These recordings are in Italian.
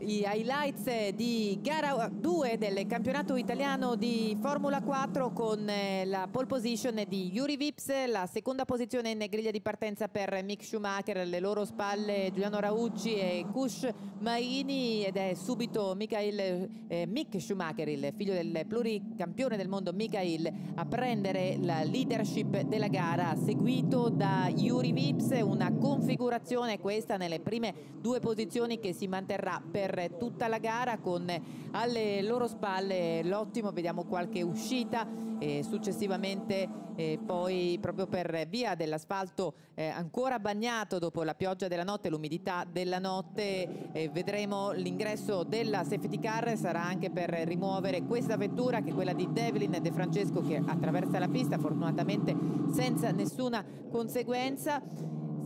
i highlights di gara 2 del campionato italiano di Formula 4 con eh, la pole position di Yuri Vips, la seconda posizione in griglia di partenza per Mick Schumacher, alle loro spalle Giuliano Raucci e Kush Maini ed è subito Michael, eh, Mick Schumacher, il figlio del pluricampione del mondo Michael, a prendere la leadership della gara, seguito da Yuri Vips, una configurazione questa nelle prime due posizioni che si manterrà per per tutta la gara con alle loro spalle l'ottimo, vediamo qualche uscita e successivamente eh, poi proprio per via dell'asfalto eh, ancora bagnato dopo la pioggia della notte, l'umidità della notte, eh, vedremo l'ingresso della safety car, sarà anche per rimuovere questa vettura che è quella di Devlin De Francesco che attraversa la pista fortunatamente senza nessuna conseguenza.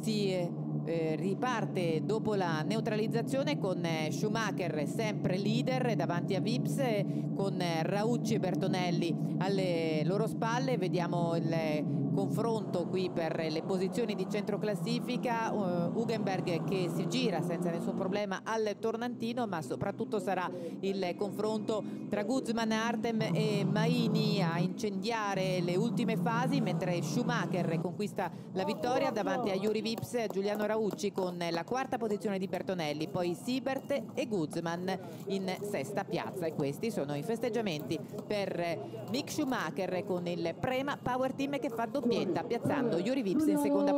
Si eh, eh, riparte dopo la neutralizzazione con eh, Schumacher sempre leader davanti a Vips con eh, Raucci e Bertonelli alle loro spalle. Vediamo il confronto qui per le posizioni di centro classifica. Hugenberg che si gira senza nessun problema al tornantino ma soprattutto sarà il confronto tra Guzman, Artem e Maini a incendiare le ultime fasi mentre Schumacher conquista la vittoria davanti a Yuri Vips e Giuliano Raucci con la quarta posizione di Bertonelli poi Siebert e Guzman in sesta piazza e questi sono i festeggiamenti per Mick Schumacher con il Prema Power Team che fa doppietta piazzando Yuri Vips in seconda.